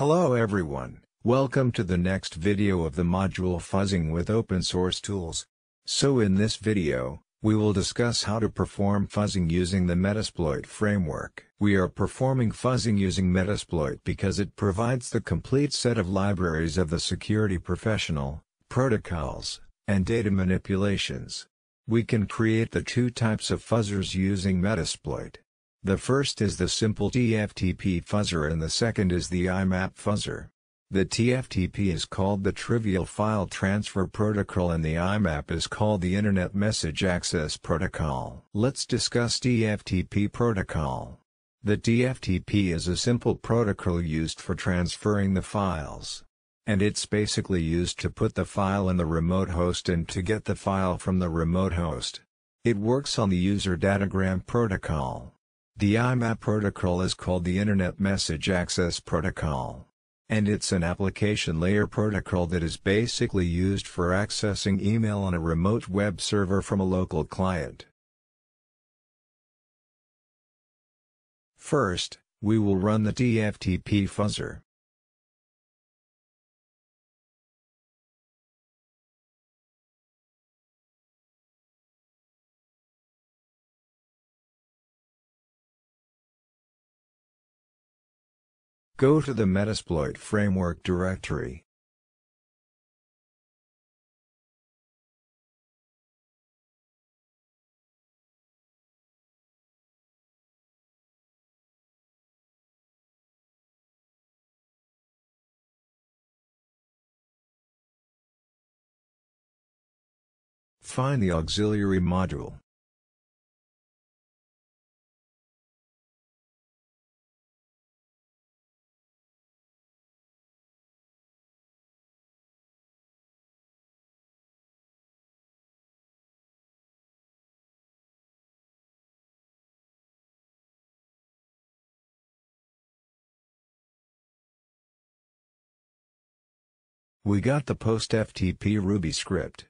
Hello everyone, welcome to the next video of the module Fuzzing with Open Source Tools. So in this video, we will discuss how to perform fuzzing using the Metasploit framework. We are performing fuzzing using Metasploit because it provides the complete set of libraries of the security professional, protocols, and data manipulations. We can create the two types of fuzzers using Metasploit. The first is the simple TFTP fuzzer and the second is the IMAP fuzzer. The TFTP is called the Trivial File Transfer Protocol and the IMAP is called the Internet Message Access Protocol. Let's discuss TFTP protocol. The TFTP is a simple protocol used for transferring the files. And it's basically used to put the file in the remote host and to get the file from the remote host. It works on the user datagram protocol. The IMAP protocol is called the Internet Message Access Protocol. And it's an application layer protocol that is basically used for accessing email on a remote web server from a local client. First, we will run the TFTP fuzzer. Go to the Metasploit framework directory. Find the auxiliary module. We got the post FTP Ruby script.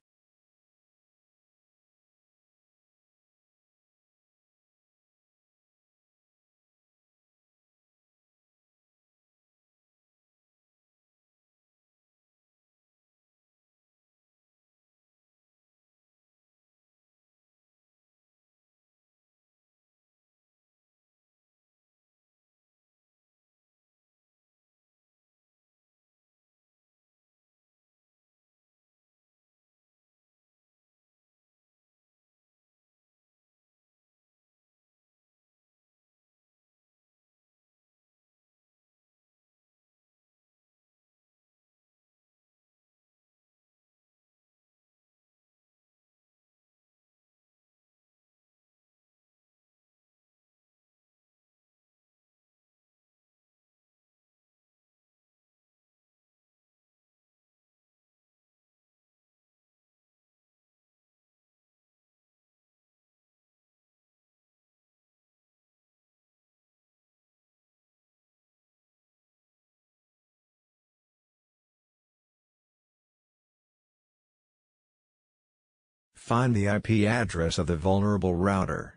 Find the IP address of the vulnerable router.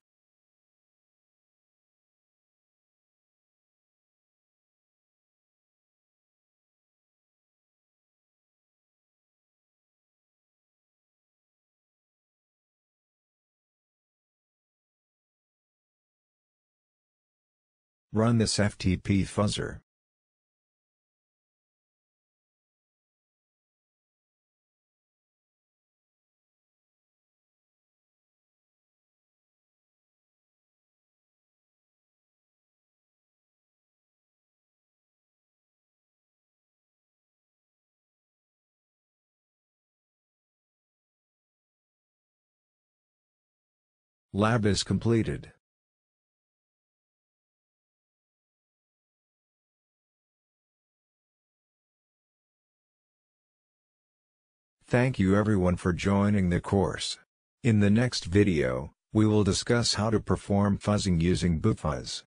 Run this FTP fuzzer. Lab is completed. Thank you everyone for joining the course. In the next video, we will discuss how to perform fuzzing using Boofuzz.